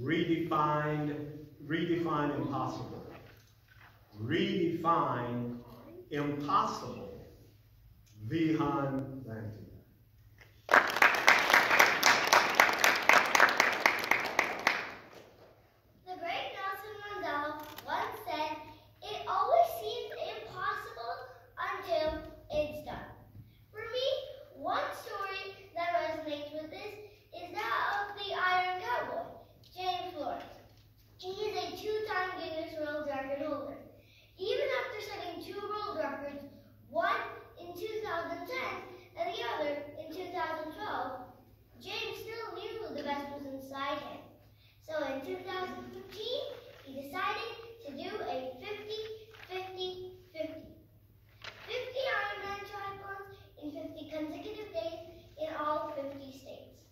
Redefine, redefine impossible. Redefine impossible. Vihan Lanti. The great Nelson Mandela once said, It always seems impossible until it's done. For me, one story that resonates with this is that of the Iron Cowboy, James Lawrence. He is a two-time Guinness World Record holder. Even after setting two world records, one in 2010 and the other in 2012, James still knew the best was inside him. So in 2015, he decided to do a 50 50 50. 50 Ironman triathlons in 50 consecutive days in all 50 states.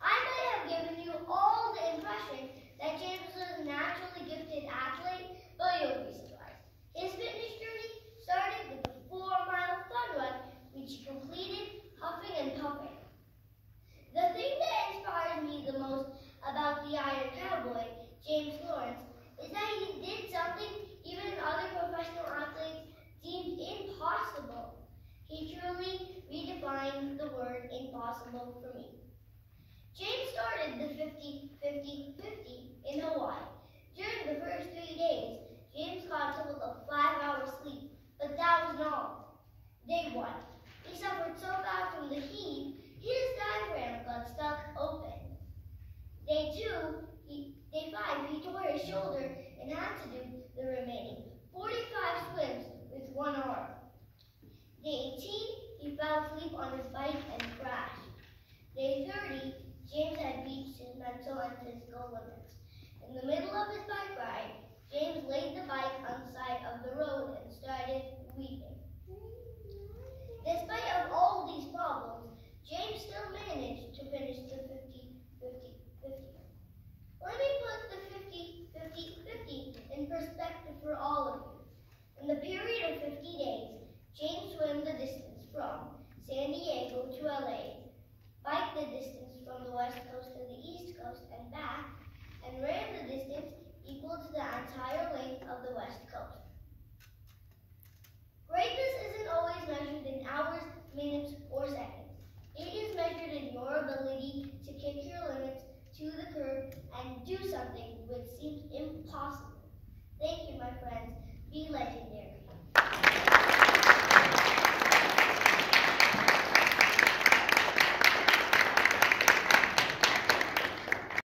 I may have given you all the impression that James was a naturally gifted athlete, but you'll be surprised. His fitness journey started with a four-mile fun run, which he completed huffing and puffing. The thing that inspires me the most about the Iron Cowboy, James Lawrence, is that he did something even other professional athletes deemed impossible. He truly redefined the for me. James started the 50-50-50 in Hawaii. During the first three days, James got a total of five hours sleep, but that was not all. Day one, he suffered so bad from the heat, his diaphragm got stuck open. Day two, he, day five, he tore his shoulder and had to do the remaining 45 swims with one arm. Day 18, he fell asleep on his bike and crashed. Day 30, James had reached his mental and physical limits. In the middle of his bike ride, James laid the bike on the side of the road and started weeping. Despite of all these problems, James still managed to finish the 50 50 50. Let me put the 50 50 50 in perspective for all of you. In the period of 50 days, James swam the distance from San Diego to LA, biked the distance from the west coast to the east coast and back, and ran the distance equal to the entire length of the west coast. Greatness isn't always measured in hours, minutes, or seconds. It is measured in your ability to kick your limits to the curb and do something which seems impossible.